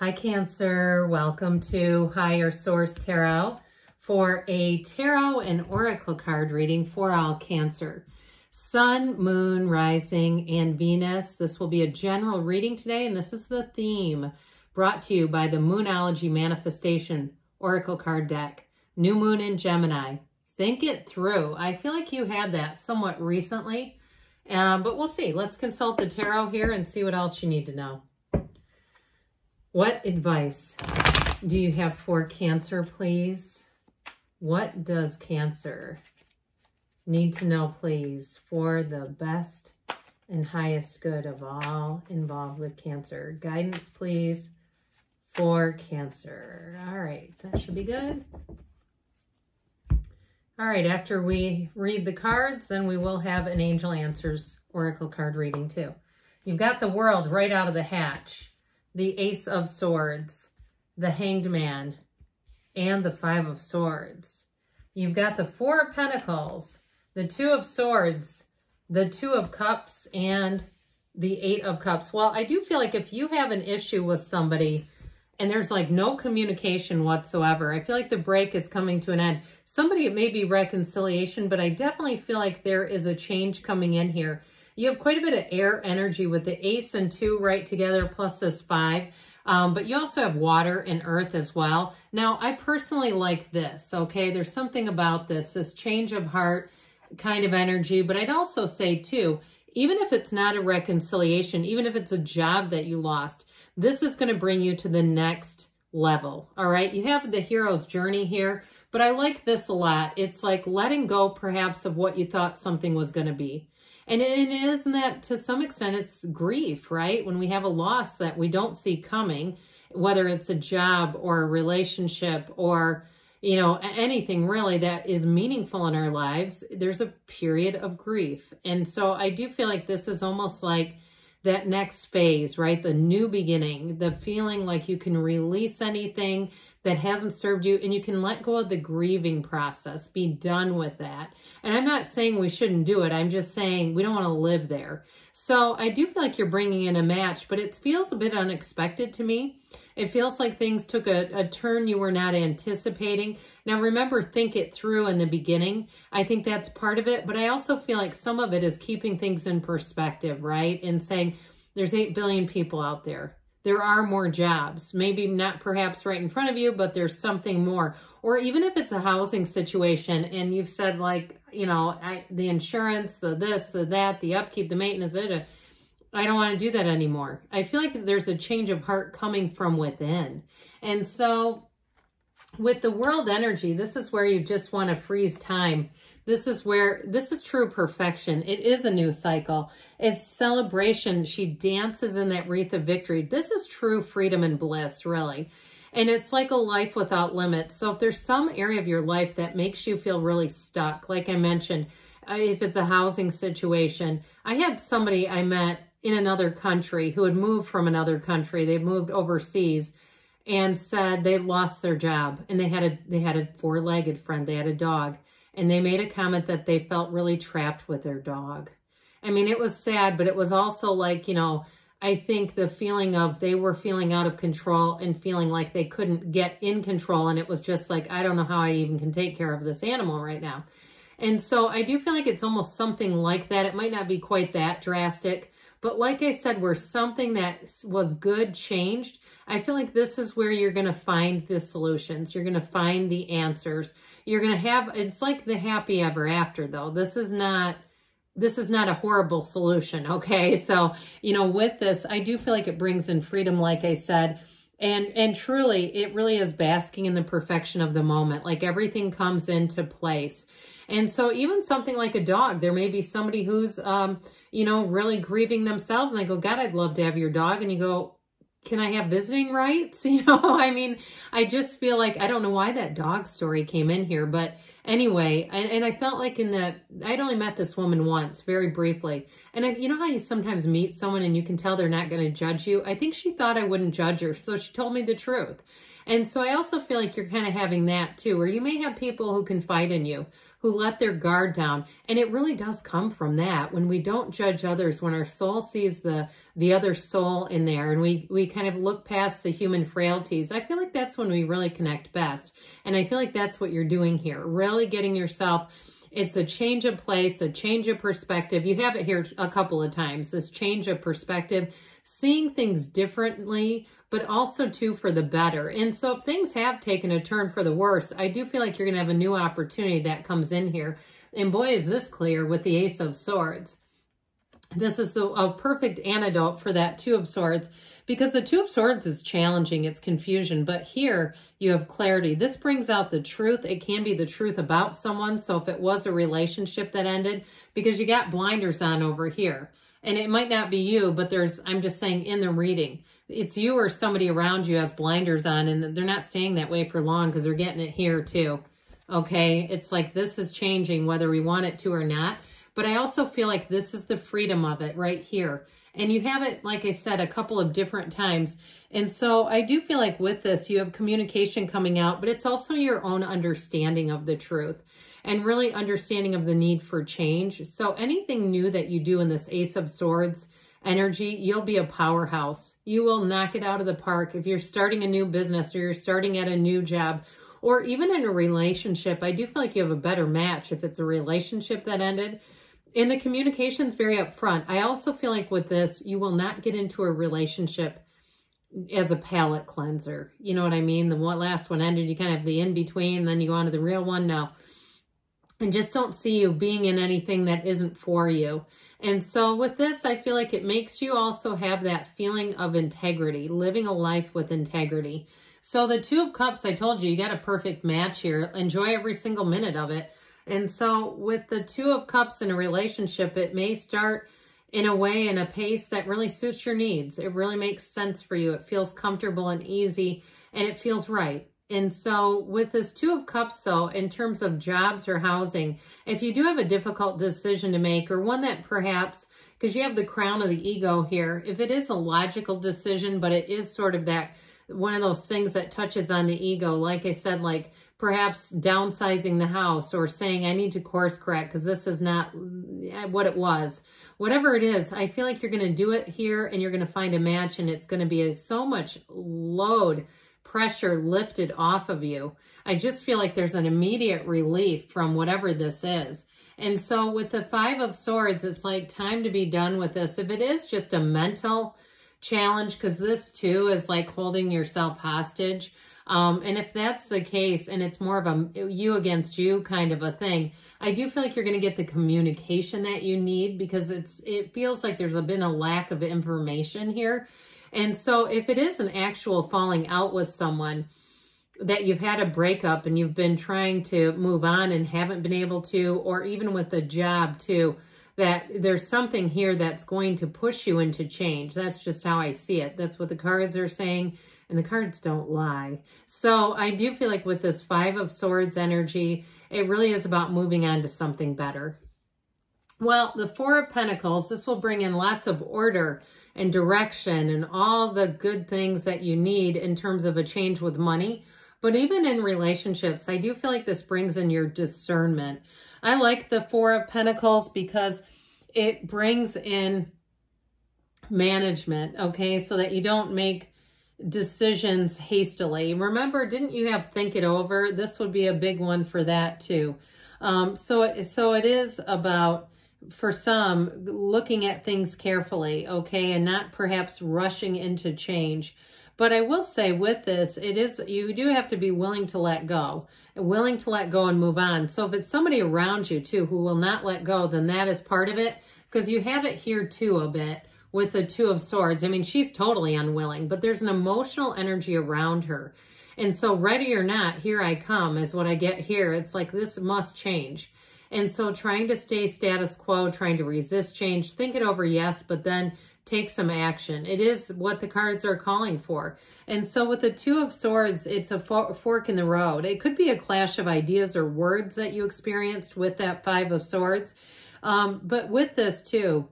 Hi Cancer, welcome to Higher Source Tarot for a tarot and oracle card reading for all Cancer. Sun, Moon, Rising, and Venus. This will be a general reading today, and this is the theme brought to you by the Moonology Manifestation Oracle card deck. New Moon in Gemini. Think it through. I feel like you had that somewhat recently, um, but we'll see. Let's consult the tarot here and see what else you need to know. What advice do you have for Cancer, please? What does Cancer need to know, please, for the best and highest good of all involved with Cancer? Guidance, please, for Cancer. All right, that should be good. All right, after we read the cards, then we will have an Angel Answers Oracle card reading too. You've got the world right out of the hatch the Ace of Swords, the Hanged Man, and the Five of Swords. You've got the Four of Pentacles, the Two of Swords, the Two of Cups, and the Eight of Cups. Well, I do feel like if you have an issue with somebody and there's like no communication whatsoever, I feel like the break is coming to an end. Somebody, it may be reconciliation, but I definitely feel like there is a change coming in here. You have quite a bit of air energy with the ace and two right together plus this five. Um, but you also have water and earth as well. Now, I personally like this, okay? There's something about this, this change of heart kind of energy. But I'd also say, too, even if it's not a reconciliation, even if it's a job that you lost, this is going to bring you to the next level, all right? You have the hero's journey here, but I like this a lot. It's like letting go, perhaps, of what you thought something was going to be. And it isn't that to some extent it's grief, right? When we have a loss that we don't see coming, whether it's a job or a relationship or you know anything really that is meaningful in our lives, there's a period of grief. And so I do feel like this is almost like that next phase, right? The new beginning, the feeling like you can release anything that hasn't served you and you can let go of the grieving process, be done with that. And I'm not saying we shouldn't do it. I'm just saying we don't want to live there. So I do feel like you're bringing in a match, but it feels a bit unexpected to me. It feels like things took a, a turn you were not anticipating. Now remember, think it through in the beginning. I think that's part of it, but I also feel like some of it is keeping things in perspective, right? And saying there's 8 billion people out there there are more jobs. Maybe not perhaps right in front of you, but there's something more. Or even if it's a housing situation and you've said like, you know, I, the insurance, the this, the that, the upkeep, the maintenance, it, I don't want to do that anymore. I feel like there's a change of heart coming from within. And so with the world energy, this is where you just want to freeze time this is where, this is true perfection. It is a new cycle. It's celebration. She dances in that wreath of victory. This is true freedom and bliss, really. And it's like a life without limits. So if there's some area of your life that makes you feel really stuck, like I mentioned, uh, if it's a housing situation, I had somebody I met in another country who had moved from another country. They'd moved overseas and said they lost their job and they had a they had a four-legged friend, they had a dog and they made a comment that they felt really trapped with their dog. I mean, it was sad, but it was also like, you know, I think the feeling of they were feeling out of control and feeling like they couldn't get in control. And it was just like, I don't know how I even can take care of this animal right now. And so I do feel like it's almost something like that. It might not be quite that drastic, but like I said, where something that was good changed, I feel like this is where you're going to find the solutions. You're going to find the answers. You're going to have, it's like the happy ever after though. This is not, this is not a horrible solution. Okay. So, you know, with this, I do feel like it brings in freedom, like I said, and, and truly, it really is basking in the perfection of the moment. Like everything comes into place. And so even something like a dog, there may be somebody who's, um, you know, really grieving themselves. And I go, God, I'd love to have your dog. And you go, can I have visiting rights? You know, I mean, I just feel like, I don't know why that dog story came in here, but Anyway, and, and I felt like in that, I'd only met this woman once, very briefly. And I, you know how you sometimes meet someone and you can tell they're not going to judge you? I think she thought I wouldn't judge her, so she told me the truth. And so I also feel like you're kind of having that too, where you may have people who confide in you, who let their guard down. And it really does come from that. When we don't judge others, when our soul sees the the other soul in there and we, we kind of look past the human frailties, I feel like that's when we really connect best. And I feel like that's what you're doing here, really getting yourself it's a change of place, a change of perspective. You have it here a couple of times, this change of perspective, seeing things differently, but also too for the better. And so if things have taken a turn for the worse, I do feel like you're going to have a new opportunity that comes in here. And boy, is this clear with the Ace of Swords. This is the, a perfect antidote for that Two of Swords because the Two of Swords is challenging, it's confusion, but here you have clarity. This brings out the truth. It can be the truth about someone. So if it was a relationship that ended, because you got blinders on over here, and it might not be you, but there's, I'm just saying in the reading, it's you or somebody around you has blinders on and they're not staying that way for long because they're getting it here too. Okay. It's like this is changing whether we want it to or not. But I also feel like this is the freedom of it right here. And you have it, like I said, a couple of different times. And so I do feel like with this, you have communication coming out, but it's also your own understanding of the truth and really understanding of the need for change. So anything new that you do in this Ace of Swords, energy, you'll be a powerhouse. You will knock it out of the park. If you're starting a new business or you're starting at a new job or even in a relationship, I do feel like you have a better match if it's a relationship that ended. And the communication is very upfront. I also feel like with this, you will not get into a relationship as a palate cleanser. You know what I mean? The one last one ended, you kind of have the in-between, then you go on to the real one. No. And just don't see you being in anything that isn't for you. And so with this, I feel like it makes you also have that feeling of integrity, living a life with integrity. So the Two of Cups, I told you, you got a perfect match here. Enjoy every single minute of it. And so with the Two of Cups in a relationship, it may start in a way, in a pace that really suits your needs. It really makes sense for you. It feels comfortable and easy, and it feels right. And so with this Two of Cups, though, in terms of jobs or housing, if you do have a difficult decision to make or one that perhaps, because you have the crown of the ego here, if it is a logical decision, but it is sort of that one of those things that touches on the ego, like I said, like perhaps downsizing the house or saying I need to course correct because this is not eh, what it was. Whatever it is, I feel like you're going to do it here and you're going to find a match and it's going to be a, so much load pressure lifted off of you. I just feel like there's an immediate relief from whatever this is. And so with the Five of Swords, it's like time to be done with this. If it is just a mental challenge, because this too is like holding yourself hostage. Um, and if that's the case, and it's more of a you against you kind of a thing, I do feel like you're going to get the communication that you need because it's it feels like there's a, been a lack of information here. And so if it is an actual falling out with someone that you've had a breakup and you've been trying to move on and haven't been able to, or even with a job too, that there's something here that's going to push you into change. That's just how I see it. That's what the cards are saying and the cards don't lie. So I do feel like with this Five of Swords energy, it really is about moving on to something better. Well, the Four of Pentacles, this will bring in lots of order and direction and all the good things that you need in terms of a change with money. But even in relationships, I do feel like this brings in your discernment. I like the Four of Pentacles because it brings in management, okay, so that you don't make decisions hastily. Remember, didn't you have think it over? This would be a big one for that too. Um, so, so it is about for some, looking at things carefully, okay, and not perhaps rushing into change. But I will say with this, it is, you do have to be willing to let go, willing to let go and move on. So if it's somebody around you too who will not let go, then that is part of it because you have it here too a bit with the Two of Swords. I mean, she's totally unwilling, but there's an emotional energy around her. And so ready or not, here I come is what I get here. It's like this must change. And so trying to stay status quo, trying to resist change, think it over, yes, but then take some action. It is what the cards are calling for. And so with the Two of Swords, it's a fork in the road. It could be a clash of ideas or words that you experienced with that Five of Swords. Um, but with this too,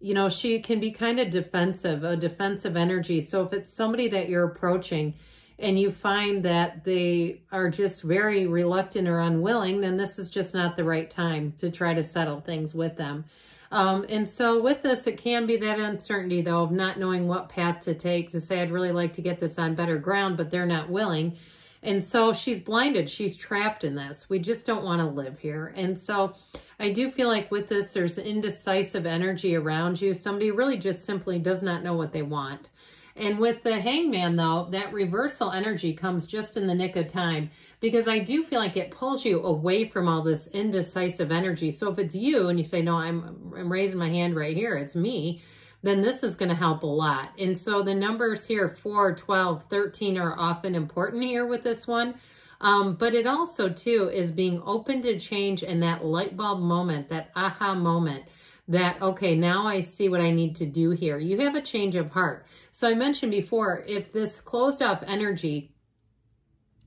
you know, she can be kind of defensive, a defensive energy. So if it's somebody that you're approaching and you find that they are just very reluctant or unwilling, then this is just not the right time to try to settle things with them. Um, and so with this, it can be that uncertainty, though, of not knowing what path to take to say, I'd really like to get this on better ground, but they're not willing. And so she's blinded. She's trapped in this. We just don't want to live here. And so I do feel like with this, there's indecisive energy around you. Somebody really just simply does not know what they want. And with the hangman, though, that reversal energy comes just in the nick of time because I do feel like it pulls you away from all this indecisive energy. So if it's you and you say, no, I'm, I'm raising my hand right here, it's me, then this is going to help a lot. And so the numbers here, 4, 12, 13 are often important here with this one. Um, but it also, too, is being open to change and that light bulb moment, that aha moment that, okay, now I see what I need to do here. You have a change of heart. So I mentioned before, if this closed off energy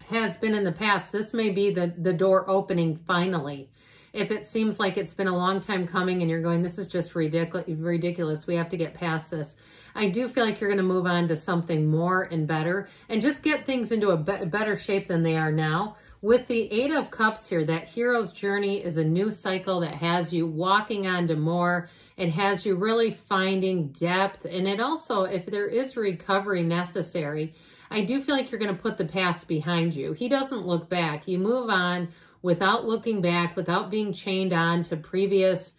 has been in the past, this may be the, the door opening finally. If it seems like it's been a long time coming and you're going, this is just ridiculous, ridiculous. we have to get past this. I do feel like you're going to move on to something more and better and just get things into a be better shape than they are now with the Eight of Cups here, that hero's journey is a new cycle that has you walking on to more. It has you really finding depth. And it also, if there is recovery necessary, I do feel like you're going to put the past behind you. He doesn't look back. You move on without looking back, without being chained on to previous,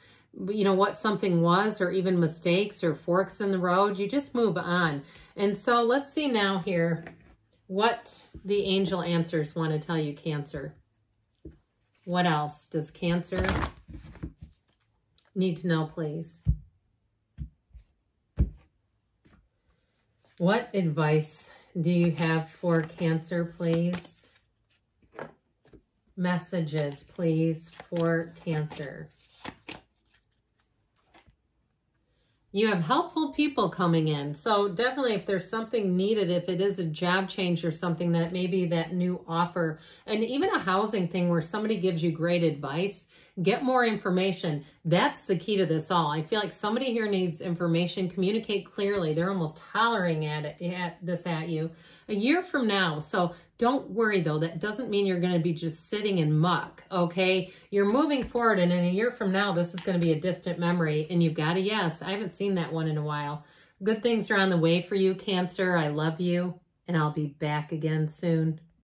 you know, what something was or even mistakes or forks in the road. You just move on. And so let's see now here what the angel answers want to tell you, Cancer. What else does Cancer need to know, please? What advice do you have for Cancer, please? Messages, please, for Cancer. You have helpful people coming in. So definitely if there's something needed, if it is a job change or something that maybe that new offer, and even a housing thing where somebody gives you great advice, get more information. That's the key to this all. I feel like somebody here needs information, communicate clearly. They're almost hollering at it, at this at you a year from now. So don't worry though. That doesn't mean you're going to be just sitting in muck. Okay. You're moving forward and in a year from now, this is going to be a distant memory and you've got a yes. I haven't seen that one in a while. Good things are on the way for you, Cancer. I love you and I'll be back again soon.